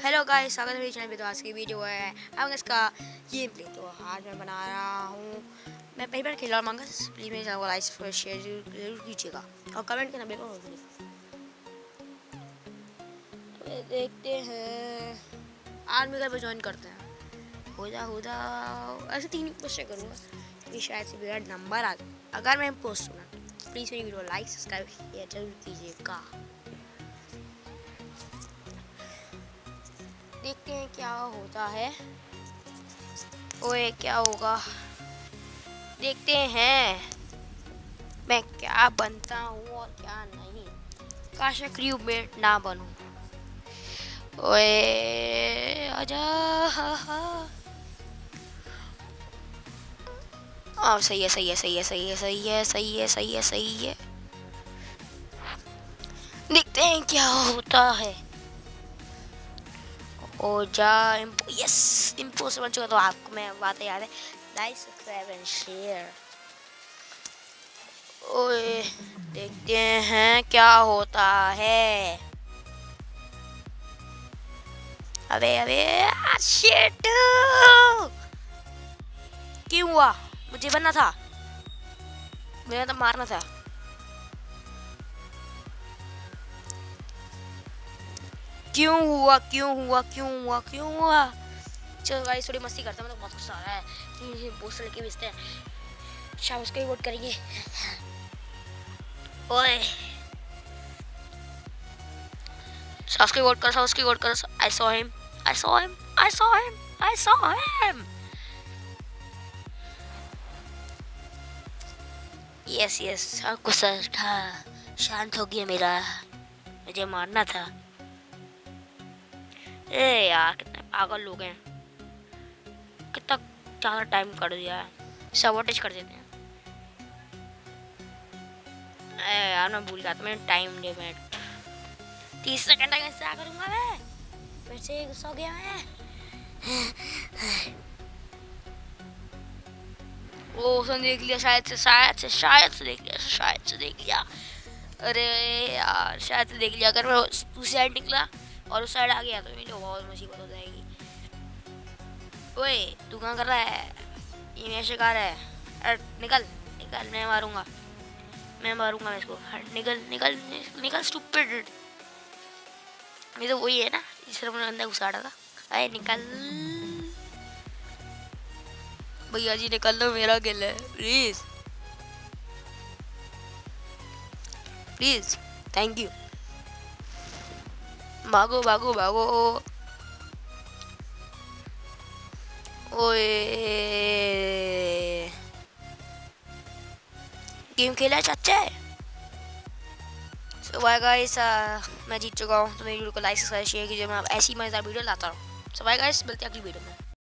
Hello guys स्वागत है मेरे चैनल पे। तो आज की वीडियो है हम इसका गेम प्ले तो आज मैं बना रहा हूँ। मैं पहली बार खेल रहा हूँ प्लीज़ मेरे चैनल को लाइक और शेयर ज़रूर कीजिएगा। और कमेंट करना बिल्कुल देखते हैं। आर्मी पर ज्वाइन करते हैं। हो जा हो जा। ऐसे तीन क्वेश्चन करूँगा क्योंकि शायद से मेरा नंबर आ अगर मैं पोस्ट हूँ प्लीज़ मेरी वीडियो लाइक सब्सक्राइब ज़रूर कीजिएगा। देखते हैं क्या होता है। ओए, क्या होगा? देखते हैं मैं क्या बनता हूँ और क्या नहीं। काश मैं क्रू में ना बनूं। ओए, आजा हाँ सही है सही है सही है सही है सही है सही है सही है सही है। देखते हैं क्या होता है। ओ जा यस इम्पोसिबल बन चुका तो आपको मैं बात याद है। लाइक सब्सक्राइब एंड शेयर ओए, देखते हैं क्या होता है। अबे अबे शिट क्यों हुआ? मुझे बनना था। मुझे तो मारना था। क्यों हुआ क्यों हुआ क्यों हुआ क्यों हुआ? चलो भाई थोड़ी मस्ती करते हैं मतलब बहुत गुस्सा आ रहा है। बहुत लड़के भेजते हैं। शाम उसको ही वोट करेंगे। ओए। सास की वोट कर सास की वोट कर। I saw him I saw him I saw him I saw him yes yes गुस्सा था शांत हो गया मेरा। मुझे मारना था। ए यार, कितने पागल लोग हैं। कितना ज़्यादा टाइम कर दिया है। सबोटेज कर देते हैं। ए यार, मैं भूल गया था, मैंने टाइम लिमिट तीस सेकंड तक ऐसे करूँगा मैं। फिर से गुस्सा हो गया मैं। ओ उसने देख लिया, शायद से शायद से शायद से देख लिया, शायद से देख लिया। अरे यार, शायद से देख लिया, अगर मैं दूसरी साइड निकला। और उस साइड आ गया तो मेरी बहुत मुसीबत हो जाएगी। ओए, तू कहाँ कर रहा है? ये मेरा शिकार है। अरे, निकल निकल, मैं मारूँगा। मैं मारूँगा मैं इसको निकल निकल निकल स्टूपिड ये तो वही है ना जिसने मैंने अंदर घुसाड़ा था। अरे, निकल। भैया जी, निकल दो, मेरा गिल है। प्लीज़ प्लीज़ थैंक यू भागो भागो भागो। ओए। गेम खेला चाचा सो बाय गाइस मैं जीत चुका हूँ तो मेरी वीडियो को लाइक सब्सक्राइब शेयर कीजिए। मैं आप ऐसी मज़ेदार वीडियो लाता हूँ सो बाय गाइस मिलते हैं अगली वीडियो में।